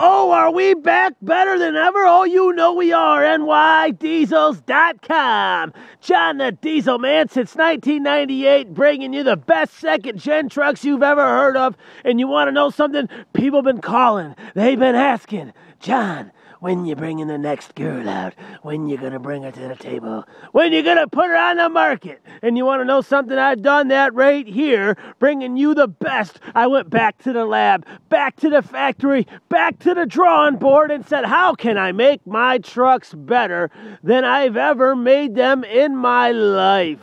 Oh, are we back better than ever? Oh, you know we are. NYDiesels.com. John the Diesel Man since 1998, bringing you the best second gen trucks you've ever heard of. And you want to know something? People've been calling, they've been asking. John, when you bringing the next girl out, when you gonna bring her to the table, when you gonna put her on the market. And you wanna know something? I've done that right here, bringing you the best. I went back to the lab, back to the factory, back to the drawing board and said, how can I make my trucks better than I've ever made them in my life?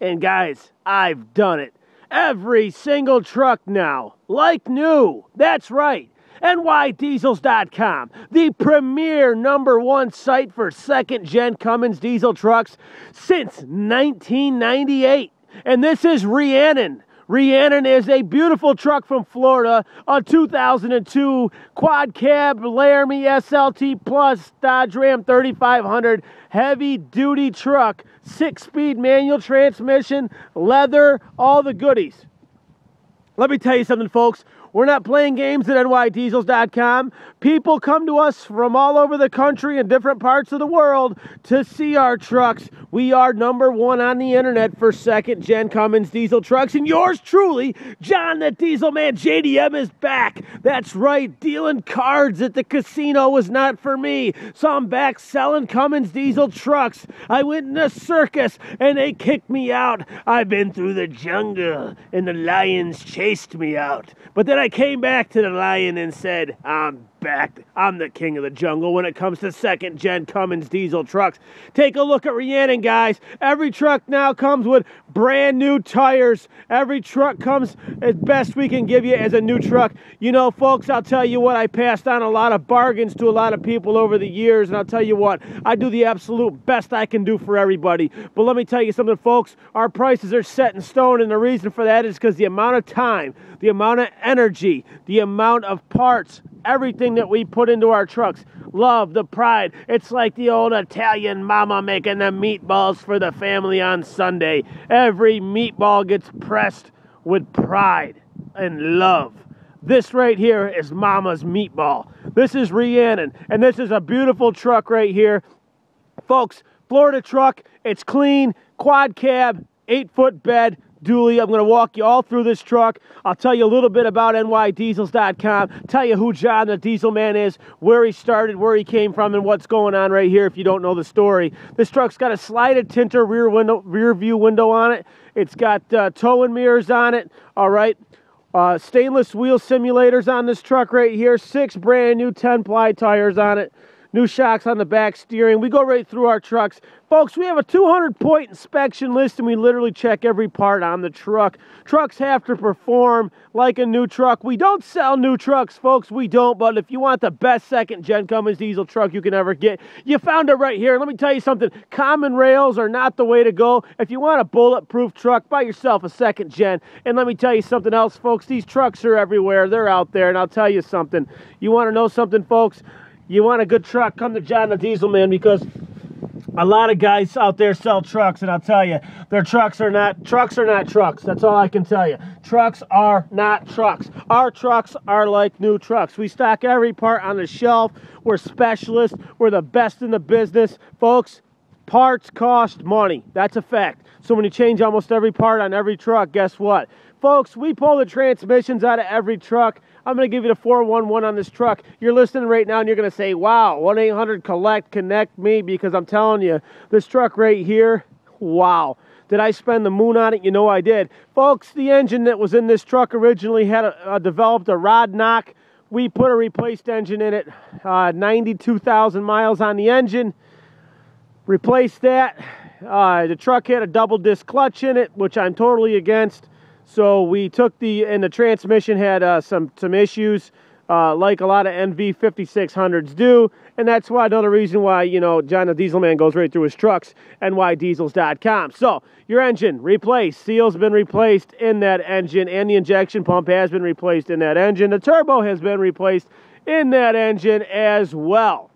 And guys, I've done it. Every single truck now, like new. That's right. NYDiesels.com, the premier number one site for second gen Cummins diesel trucks since 1998. And this is Rhiannon. Rhiannon is a beautiful truck from Florida, a 2002 quad cab Laramie SLT Plus Dodge Ram 3500 heavy duty truck, six speed manual transmission, leather, all the goodies. Let me tell you something, folks. We're not playing games at nydiesels.com. People come to us from all over the country and different parts of the world to see our trucks. We are number one on the internet for second gen Cummins diesel trucks. And yours truly, John the Diesel Man JDM, is back. That's right, dealing cards at the casino was not for me. So I'm back selling Cummins diesel trucks. I went in a circus and they kicked me out. I've been through the jungle and the lions chased me out. But then I came back to the lion and said, I'm I'm the king of the jungle when it comes to second gen Cummins diesel trucks. Take a look at Rhiannon, guys. Every truck now comes with brand new tires. Every truck comes as best we can give you as a new truck. You know, folks, I'll tell you what, I passed on a lot of bargains to a lot of people over the years, and I'll tell you what, I do the absolute best I can do for everybody. But let me tell you something, folks, our prices are set in stone, and the reason for that is because the amount of time, the amount of energy, the amount of parts, everything that we put into our trucks. Love, the pride. It's like the old Italian mama making the meatballs for the family on Sunday. Every meatball gets pressed with pride and love. This right here is Mama's meatball. This is Rhiannon, and this is a beautiful truck right here. Folks, Florida truck, it's clean, quad cab, eight foot bed, dually. I'm going to walk you all through this truck. I'll tell you a little bit about nydiesels.com, tell you who John the Diesel Man is, where he started, where he came from, and what's going on right here if you don't know the story. This truck's got a slided tinter rear window, rear view window on it. It's got uh, towing mirrors on it. All right. Uh, stainless wheel simulators on this truck right here. Six brand new 10 ply tires on it new shocks on the back steering. We go right through our trucks. Folks, we have a 200 point inspection list and we literally check every part on the truck. Trucks have to perform like a new truck. We don't sell new trucks, folks. We don't. But if you want the best second gen Cummins diesel truck you can ever get, you found it right here. Let me tell you something common rails are not the way to go. If you want a bulletproof truck, buy yourself a second gen. And let me tell you something else, folks. These trucks are everywhere. They're out there. And I'll tell you something. You want to know something, folks? You want a good truck? Come to John the Diesel Man because a lot of guys out there sell trucks and i'll tell you their trucks are not trucks are not trucks that's all i can tell you. Trucks are not trucks. Our trucks are like new trucks. We stock every part on the shelf. We're specialists. We're the best in the business. Folks parts cost money. That's a fact. So when you change almost every part on every truck guess what folks we pull the transmissions out of every truck I'm going to give you the 411 on this truck. You're listening right now and you're going to say, wow, 1 800 collect, connect me because I'm telling you, this truck right here, wow. Did I spend the moon on it? You know I did. Folks, the engine that was in this truck originally had a, developed a rod knock. We put a replaced engine in it, uh, 92,000 miles on the engine. Replaced that. Uh, the truck had a double disc clutch in it, which I'm totally against. So we took the, and the transmission had uh, some, some issues, uh, like a lot of NV 5600s do. And that's why another reason why, you know, John the Diesel Man goes right through his trucks, and why nydiesels.com. So your engine replaced, seals been replaced in that engine, and the injection pump has been replaced in that engine. The turbo has been replaced in that engine as well,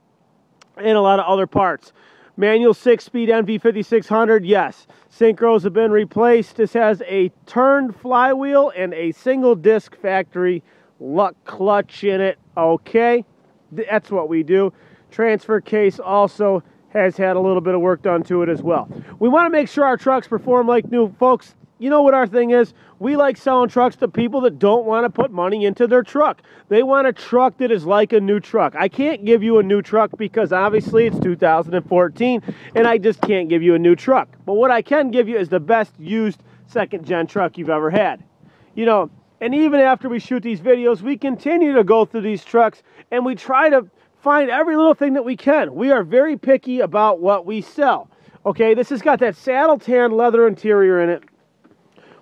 and a lot of other parts. Manual 6-speed NV5600, yes. Synchros have been replaced. This has a turned flywheel and a single disc factory luck clutch in it. Okay. That's what we do. Transfer case also has had a little bit of work done to it as well. We want to make sure our trucks perform like new. Folks, you know what our thing is? We like selling trucks to people that don't want to put money into their truck. They want a truck that is like a new truck. I can't give you a new truck because obviously it's 2014 and I just can't give you a new truck. But what I can give you is the best used second gen truck you've ever had. You know, and even after we shoot these videos, we continue to go through these trucks and we try to find every little thing that we can. We are very picky about what we sell. Okay, this has got that saddle tan leather interior in it.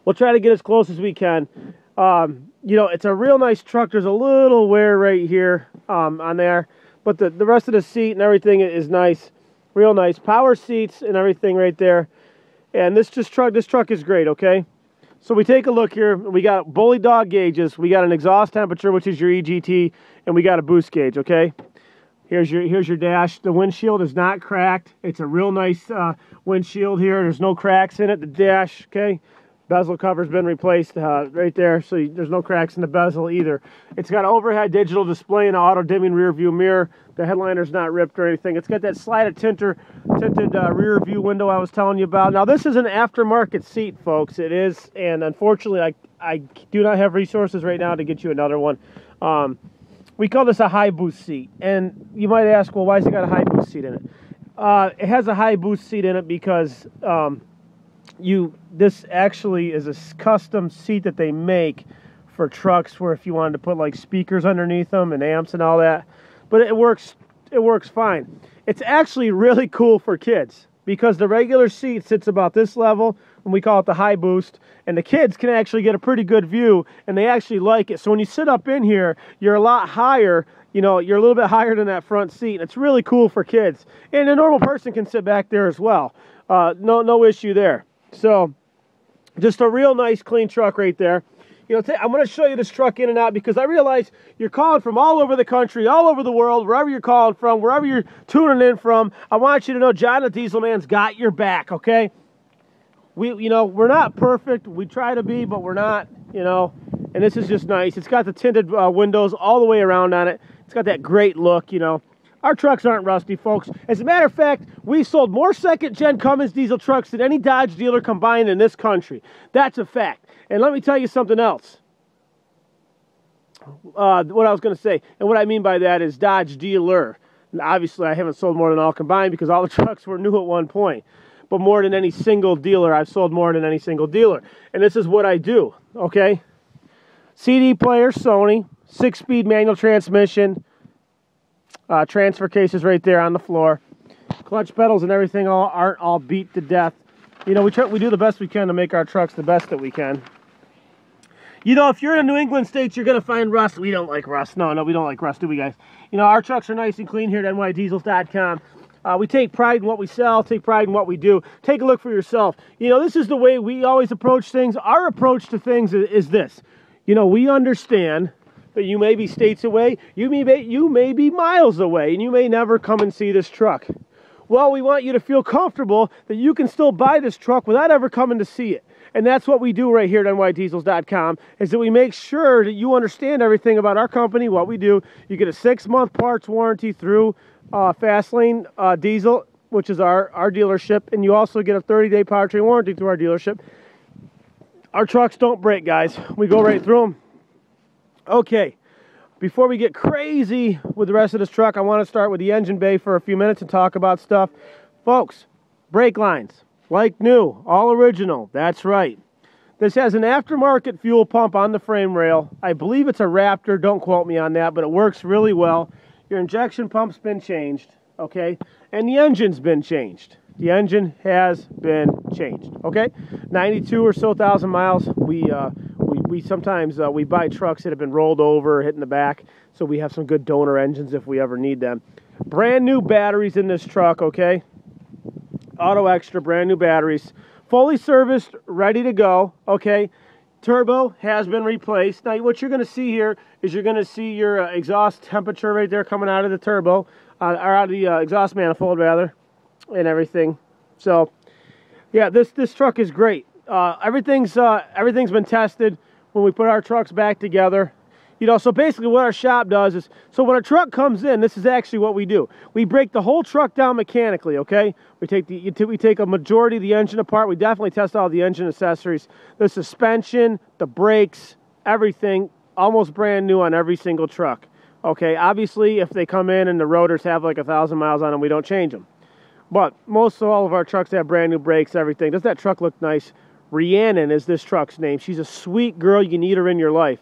We'll try to get as close as we can. Um, you know, it's a real nice truck. There's a little wear right here um, on there, but the, the rest of the seat and everything is nice, real nice. Power seats and everything right there. And this just truck, this truck is great. Okay, so we take a look here. We got Bully Dog gauges. We got an exhaust temperature, which is your EGT, and we got a boost gauge. Okay. Here's your here's your dash. The windshield is not cracked. It's a real nice uh, windshield here. There's no cracks in it. The dash, okay. Bezel cover's been replaced uh, right there, so you, there's no cracks in the bezel either. It's got overhead digital display and auto dimming rear view mirror. The headliner's not ripped or anything. It's got that slided tinter, tinted uh, rear view window I was telling you about. Now this is an aftermarket seat, folks. It is, and unfortunately, I I do not have resources right now to get you another one. Um, we call this a high boost seat, and you might ask, well, why has it got a high boost seat in it? Uh, it has a high boost seat in it because um, you this actually is a custom seat that they make for trucks where if you wanted to put like speakers underneath them and amps and all that but it works it works fine. It's actually really cool for kids because the regular seat sits about this level and we call it the high boost and the kids can actually get a pretty good view and they actually like it. So when you sit up in here you're a lot higher you know you're a little bit higher than that front seat and it's really cool for kids. And a normal person can sit back there as well. Uh, no no issue there so just a real nice clean truck right there. You know, I'm going to show you this truck in and out because I realize you're calling from all over the country, all over the world, wherever you're calling from, wherever you're tuning in from. I want you to know John the Diesel Man's got your back, okay? We, you know, we're not perfect. We try to be, but we're not, you know. And this is just nice. It's got the tinted uh, windows all the way around on it. It's got that great look, you know. Our trucks aren't rusty, folks. As a matter of fact, we sold more second-gen Cummins diesel trucks than any Dodge dealer combined in this country. That's a fact. And let me tell you something else. Uh, what I was going to say, and what I mean by that is Dodge dealer. And obviously, I haven't sold more than all combined because all the trucks were new at one point. But more than any single dealer, I've sold more than any single dealer. And this is what I do, okay? CD player, Sony, six-speed manual transmission, uh, transfer cases right there on the floor. Clutch pedals and everything all aren't all beat to death. You know, we try, we do the best we can to make our trucks the best that we can. You know, if you're in New England states, you're going to find rust. We don't like rust. No, no, we don't like rust, do we, guys? You know, our trucks are nice and clean here at nydiesels.com. Uh, we take pride in what we sell, take pride in what we do. Take a look for yourself. You know, this is the way we always approach things. Our approach to things is this. You know, we understand that you may be states away, you may, be, you may be miles away, and you may never come and see this truck. Well, we want you to feel comfortable that you can still buy this truck without ever coming to see it. And that's what we do right here at nydiesels.com is that we make sure that you understand everything about our company, what we do. You get a six-month parts warranty through uh, Fastlane uh, Diesel, which is our, our dealership, and you also get a 30-day powertrain warranty through our dealership. Our trucks don't break, guys. We go right through them. Okay, before we get crazy with the rest of this truck, I want to start with the engine bay for a few minutes and talk about stuff. Folks, brake lines, like new, all original, that's right. This has an aftermarket fuel pump on the frame rail. I believe it's a Raptor, don't quote me on that, but it works really well. Your injection pump's been changed, okay? And the engine's been changed. The engine has been changed, okay? 92 or so thousand miles. We, uh, we sometimes uh, we buy trucks that have been rolled over, hit in the back, so we have some good donor engines if we ever need them. Brand new batteries in this truck, okay? Auto Extra, brand new batteries. Fully serviced, ready to go, okay? Turbo has been replaced. Now, what you're going to see here is you're going to see your uh, exhaust temperature right there coming out of the turbo, uh, or out of the uh, exhaust manifold, rather, and everything. So, yeah, this, this truck is great. Uh, everything's, uh, everything's been tested when we put our trucks back together, You know, so basically what our shop does is, so when a truck comes in, this is actually what we do. We break the whole truck down mechanically, okay? We take the we take a majority of the engine apart. We definitely test all the engine accessories, the suspension, the brakes, everything, almost brand new on every single truck. Okay, obviously if they come in and the rotors have like a thousand miles on them, we don't change them. But most of all of our trucks have brand new brakes, everything. Does that truck look nice? Rhiannon is this truck's name. She's a sweet girl. You need her in your life.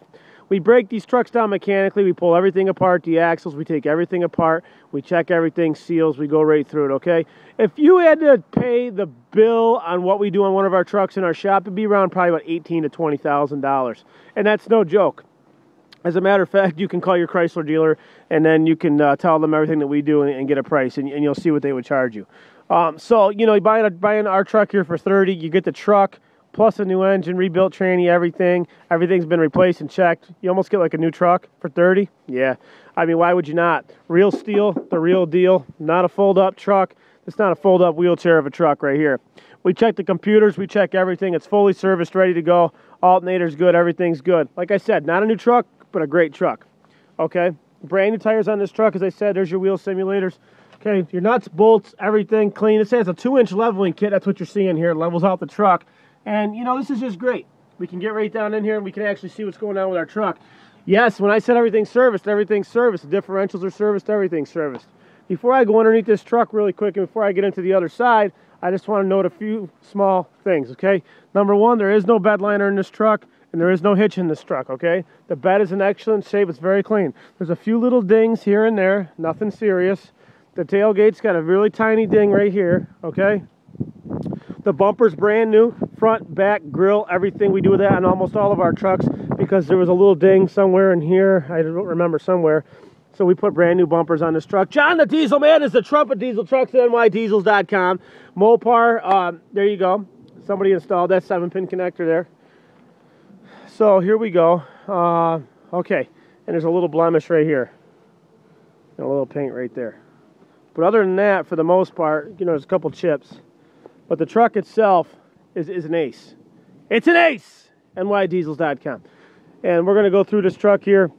We break these trucks down mechanically. We pull everything apart, the axles. We take everything apart. We check everything, seals. We go right through it, okay? If you had to pay the bill on what we do on one of our trucks in our shop, it'd be around probably about eighteen to $20,000. And that's no joke. As a matter of fact, you can call your Chrysler dealer and then you can uh, tell them everything that we do and, and get a price, and, and, you'll see what they would charge you. Um, so, you know, buying, a, buying our truck here for 30 you get the truck, plus a new engine, rebuilt tranny, everything. Everything's been replaced and checked. You almost get like a new truck for 30. Yeah. I mean, why would you not? Real steel, the real deal. Not a fold-up truck. It's not a fold-up wheelchair of a truck right here. We check the computers. We check everything. It's fully serviced, ready to go. Alternator's good. Everything's good. Like I said, not a new truck, but a great truck. Okay. Brand new tires on this truck. As I said, there's your wheel simulators. Okay, your nuts, bolts, everything clean. It says a two-inch leveling kit. That's what you're seeing here. Levels out the truck. And, you know, this is just great. We can get right down in here and we can actually see what's going on with our truck. Yes, when I said everything's serviced, everything's serviced. The differentials are serviced, everything's serviced. Before I go underneath this truck really quick and before I get into the other side, I just want to note a few small things, okay? Number one, there is no bed liner in this truck and there is no hitch in this truck, okay? The bed is in excellent shape. It's very clean. There's a few little dings here and there, nothing serious. The tailgate's got a really tiny ding right here, okay? The bumper's brand new, front, back, grill, everything. We do that on almost all of our trucks because there was a little ding somewhere in here. I don't remember somewhere. So we put brand new bumpers on this truck. John the Diesel Man is the Trumpet Diesel Trucks at nydiesels.com. Mopar, um, there you go. Somebody installed that seven pin connector there. So here we go. Uh, okay, and there's a little blemish right here. And a little paint right there. But other than that, for the most part, you know, there's a couple chips. But the truck itself is, is an ace. It's an ace! NYDiesels.com. And we're going to go through this truck here.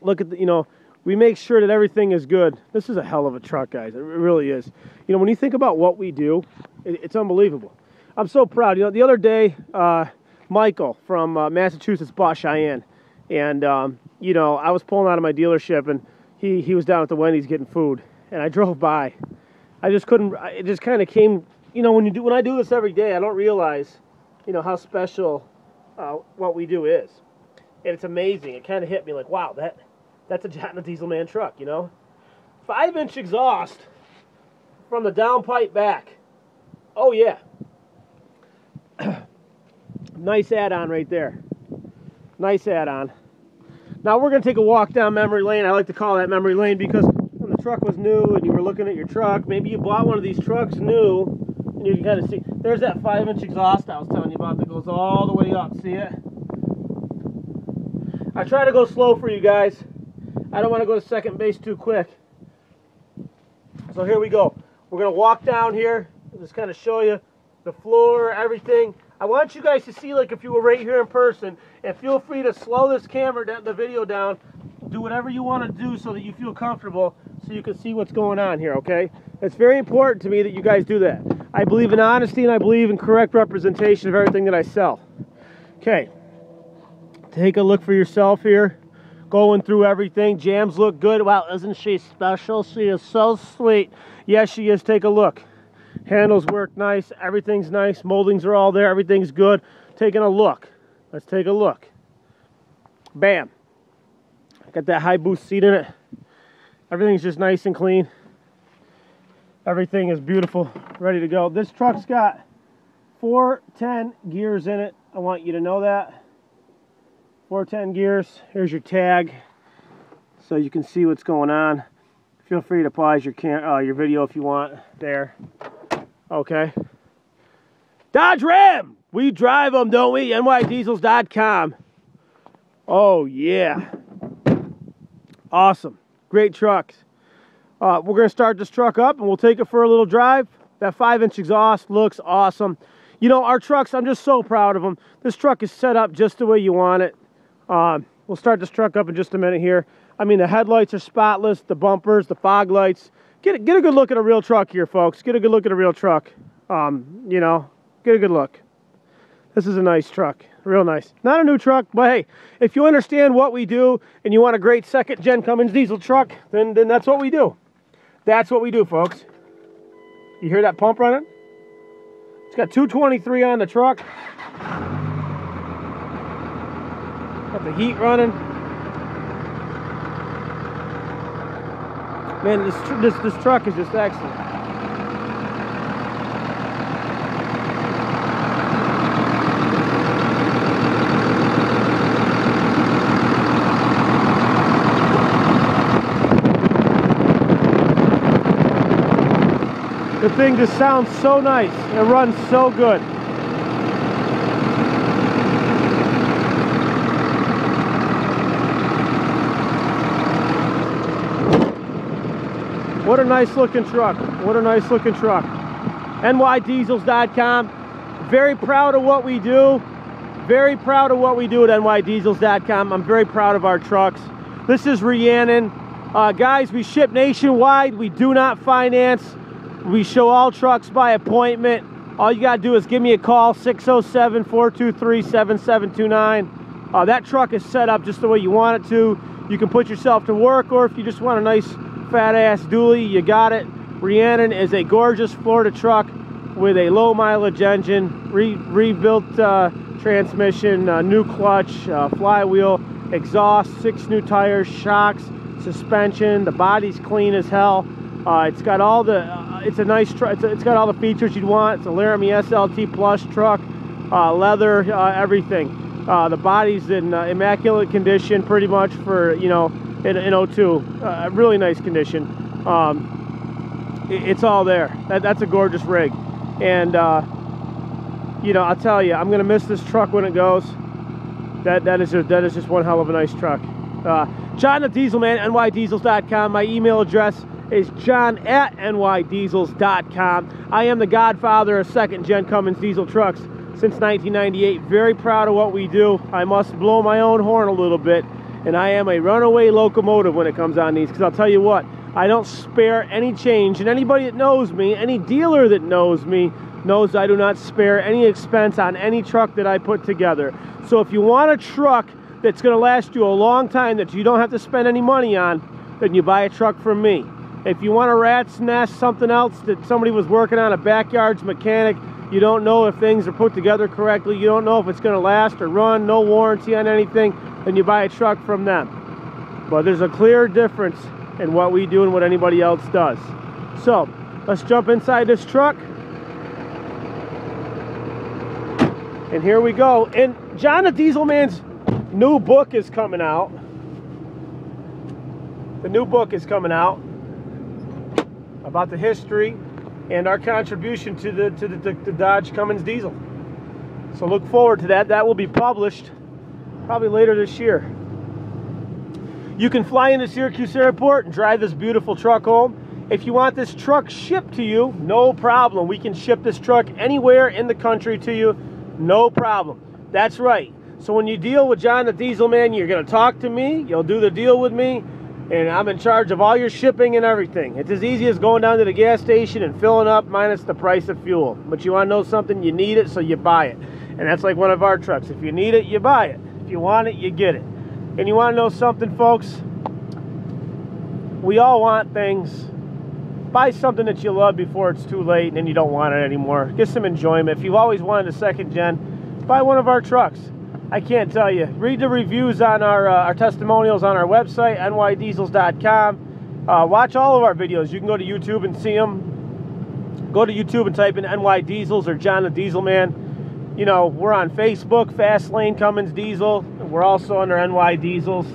Look at the, you know, we make sure that everything is good. This is a hell of a truck, guys. It really is. You know, when you think about what we do, it, it's unbelievable. I'm so proud. You know, the other day, uh, Michael from uh, Massachusetts bought Cheyenne. And, um, you know, I was pulling out of my dealership and he, he was down at the Wendy's getting food. And I drove by. I just couldn't, it just kind of came you know, when you do when I do this every day, I don't realize, you know, how special uh, what we do is, and it's amazing. It kind of hit me like, wow, that that's a the Diesel Man truck, you know, five inch exhaust from the downpipe back. Oh yeah, nice add-on right there. Nice add-on. Now we're gonna take a walk down memory lane. I like to call that memory lane because when the truck was new and you were looking at your truck, maybe you bought one of these trucks new and you can kind of see, there's that 5 inch exhaust I was telling you about that goes all the way up, see it? I try to go slow for you guys. I don't want to go to second base too quick. So here we go. We're going to walk down here, just kind of show you the floor, everything. I want you guys to see like if you were right here in person, and feel free to slow this camera, down, the video down, do whatever you want to do so that you feel comfortable so you can see what's going on here, okay? It's very important to me that you guys do that. I believe in honesty and I believe in correct representation of everything that I sell. Okay, take a look for yourself here. Going through everything. Jams look good. Wow, isn't she special? She is so sweet. Yes, she is. Take a look. Handles work nice. Everything's nice. Moldings are all there. Everything's good. Taking a look. Let's take a look. Bam. Got that high boost seat in it. Everything's just nice and clean. Everything is beautiful, ready to go. This truck's got 410 gears in it. I want you to know that. 410 gears. Here's your tag so you can see what's going on. Feel free to pause your cam uh, your video if you want there. Okay. Dodge Ram! We drive them, don't we? NYDiesels.com. Oh, yeah. Awesome. Great trucks. Uh, we're going to start this truck up and we'll take it for a little drive. That 5-inch exhaust looks awesome. You know, our trucks, I'm just so proud of them. This truck is set up just the way you want it. Um, We'll start this truck up in just a minute here. I mean, the headlights are spotless, the bumpers, the fog lights. Get a, get a good look at a real truck here, folks. Get a good look at a real truck. Um, you know, get a good look. This is a nice truck, real nice. Not a new truck, but hey, if you understand what we do and you want a great second gen Cummins diesel truck, then, then that's what we do. That's what we do, folks. You hear that pump running? It's got 223 on the truck. Got the heat running. Man, this, this, this truck is just excellent. The thing just sounds so nice. It runs so good. What a nice looking truck. What a nice looking truck. NYDiesels.com. Very proud of what we do. Very proud of what we do at NYDiesels.com. I'm very proud of our trucks. This is Rhiannon. Uh, guys, we ship nationwide. We do not finance. We show all trucks by appointment. All you got to do is give me a call, 607-423-7729. Uh, that truck is set up just the way you want it to. You can put yourself to work, or if you just want a nice fat ass dually, you got it. Rhiannon is a gorgeous Florida truck with a low mileage engine, re rebuilt uh, transmission, uh, new clutch, uh, flywheel, exhaust, six new tires, shocks, suspension. The body's clean as hell. Uh, it's got all the, uh, it's a nice truck. It's, it's got all the features you'd want. It's a Laramie SLT Plus truck, uh, leather, everything. the body's in immaculate condition pretty much for, you know, in, in 02. Uh, really nice condition. Um, it, it's all there. That, that's a gorgeous rig. And, uh, you know, I'll tell you, I'm going to miss this truck when it goes. That, that, is just, that is just one hell of a nice truck. Uh, John the Dieselman, nydiesels.com. My email address is john at nydiesels.com. I am the godfather of second gen Cummins diesel trucks since 1998. Very proud of what we do. I must blow my own horn a little bit and I am a runaway locomotive when it comes on these because I'll tell you what, I don't spare any change and anybody that knows me, any dealer that knows me, knows I do not spare any expense on any truck that I put together. So if you want a truck that's going to last you a long time that you don't have to spend any money on, then you buy a truck from me. If you want a rat's nest, something else that somebody was working on, a backyards mechanic, you don't know if things are put together correctly, you don't know if it's going to last or run, no warranty on anything, then you buy a truck from them. But there's a clear difference in what we do and what anybody else does. So, let's jump inside this truck. And here we go. And John the Diesel Man's new book is coming out. The new book is coming out about the history and our contribution to the to the, the, Dodge Cummins diesel. So look forward to that. That will be published probably later this year. You can fly into Syracuse Airport and drive this beautiful truck home. If you want this truck shipped to you, no problem. We can ship this truck anywhere in the country to you, no problem. That's right. So when you deal with John the Diesel Man, you're going to talk to me, you'll do the deal with me, and I'm in charge of all your shipping and everything. It's as easy as going down to the gas station and filling up minus the price of fuel. But you want to know something? You need it, so you buy it. And that's like one of our trucks. If you need it, you buy it If you want it, you get it. And you want to know something, folks? We all want things. Buy something that you love before it's too late and then you don't want it anymore. Get some enjoyment. If you've always wanted a second gen, buy one of our trucks. I can't tell you. Read the reviews on our, uh, our testimonials on our website, nydiesels.com. Uh, watch all of our videos. You can go to YouTube and see them. Go to YouTube and type in NY Diesels or John the Diesel Man you know, we're on Facebook, Fast Lane Cummins Diesel. We're also under NY Diesels.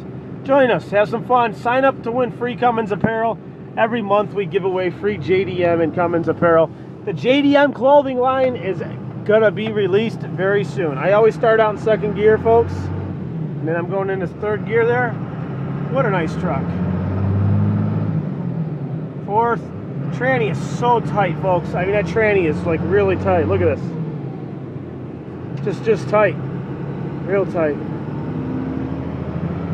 Join us, have some fun. Sign up to win free Cummins apparel. Every month we give away free JDM and Cummins apparel. The JDM clothing line is gonna be released very soon. I always start out in second gear, folks. And then I'm going into third gear there. What a nice truck. Fourth, tranny is so tight, folks. I mean, that tranny is like really tight. Look at this. Just, just tight. Real tight.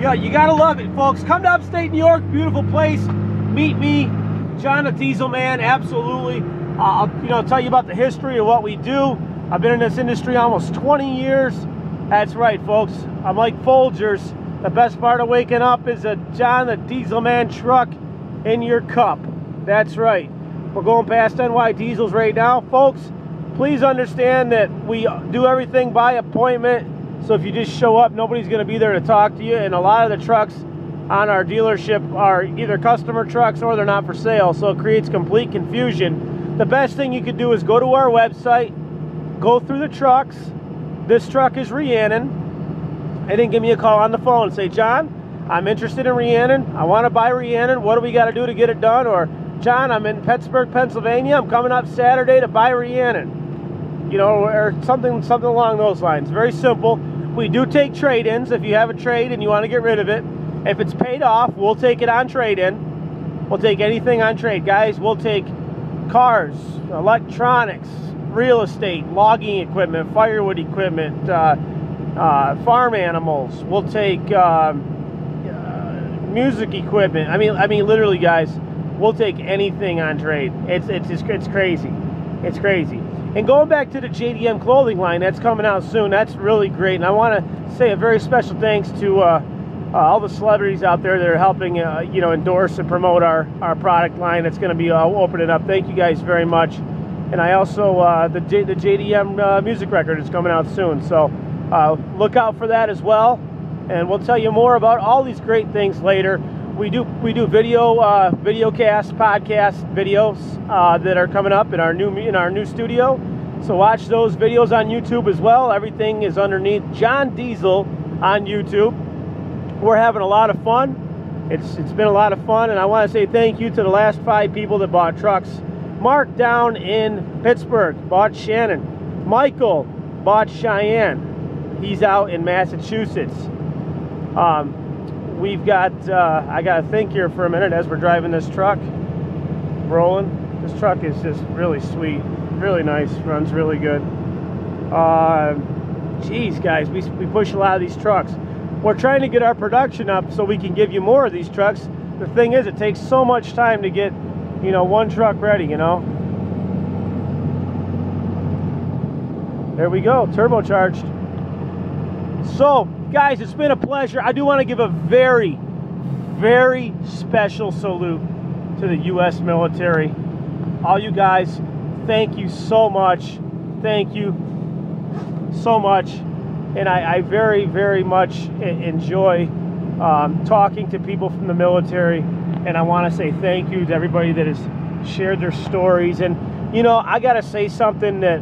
Yeah, you gotta love it, folks. Come to upstate New York, beautiful place. Meet me, John the Diesel Man, absolutely. Uh, I'll you know tell you about the history of what we do. I've been in this industry almost 20 years. That's right, folks. I'm like Folgers. The best part of waking up is a John the Diesel Man truck in your cup. That's right. We're going past NY Diesels right now, folks. Please understand that we do everything by appointment. So if you just show up, nobody's going to be there to talk to you. And a lot of the trucks on our dealership are either customer trucks or they're not for sale. So it creates complete confusion. The best thing you could do is go to our website, go through the trucks. This truck is Rhiannon. And then give me a call on the phone and say, John, I'm interested in Rhiannon. I want to buy Rhiannon. What do we got to do to get it done? Or, John, I'm in Pittsburgh, Pennsylvania. I'm coming up Saturday to buy Rhiannon. You know, or something, something along those lines. Very simple. We do take trade-ins. If you have a trade and you want to get rid of it, if it's paid off, we'll take it on trade-in. We'll take anything on trade. Guys, we'll take cars, electronics, real estate, logging equipment, firewood equipment, uh, uh, farm animals. We'll take um, uh, music equipment. I mean, I mean, literally, guys, we'll take anything on trade. It's it's it's, it's crazy. It's crazy. And going back to the JDM clothing line, that's coming out soon. That's really great. And I want to say a very special thanks to uh, uh, all the celebrities out there that are helping, uh, you know, endorse and promote our, our product line. That's going to be uh, opening up. Thank you guys very much. And I also, uh, the, J, the JDM uh, music record is coming out soon. So look out for that as well. And we'll tell you more about all these great things later we do we do video uh, video cast podcast videos uh, that are coming up in our new in our new studio. So watch those videos on YouTube as well. Everything is underneath John Diesel on YouTube. We're having a lot of fun. It's it's been a lot of fun, and I want to say thank you to the last five people that bought trucks. Mark down in Pittsburgh bought Shannon. Michael bought Cheyenne. He's out in Massachusetts. Um, we've got, uh, I got to think here for a minute as we're driving this truck, rolling. This truck is just really sweet, really nice, runs really good. Uh, guys, we, we push a lot of these trucks. We're trying to get our production up so we can give you more of these trucks. The thing is, it takes so much time to get, you know, one truck ready, you know. There we go, turbocharged. So, guys, it's been a pleasure. I do want to give a very, very special salute to the U.S. military. All you guys, thank you so much. Thank you so much. And I, I very, very much enjoy um, talking to people from the military. And I want to say thank you to everybody that has shared their stories. And, you know, I got to say something that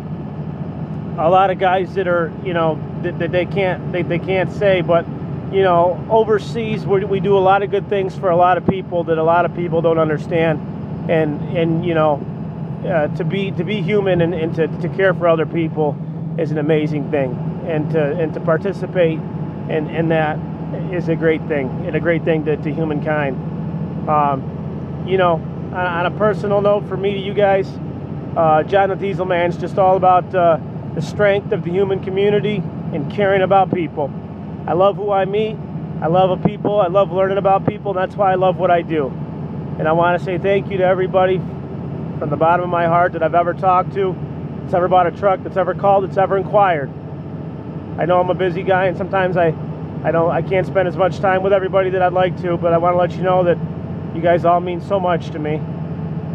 a lot of guys that are, you know, that, that they can't they, they can't say but you know overseas we, we do a lot of good things for a lot of people that a lot of people don't understand. And and you know uh, to be to be human and, and to, to care for other people is an amazing thing. And to and to participate in, in that is a great thing and a great thing to, to humankind um, you know on, on, a personal note for me to you guys uh, John the Diesel Man is just all about uh, the strength of the human community and caring about people. I love who I meet. I love people. I love learning about people. And that's why I love what I do. And I want to say thank you to everybody from the bottom of my heart that I've ever talked to, that's ever bought a truck, that's ever called, that's ever inquired. I know I'm a busy guy, and sometimes I, I don't, I can't spend as much time with everybody that I'd like to. But I want to let you know that you guys all mean so much to me.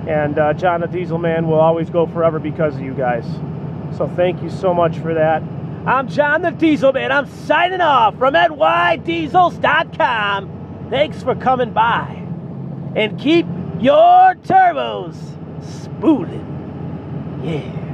And uh, John the Diesel Man will always go forever because of you guys. So thank you so much for that. I'm John the Diesel Man. I'm signing off from nydiesels.com. Thanks for coming by. And keep your turbos spooling. Yeah.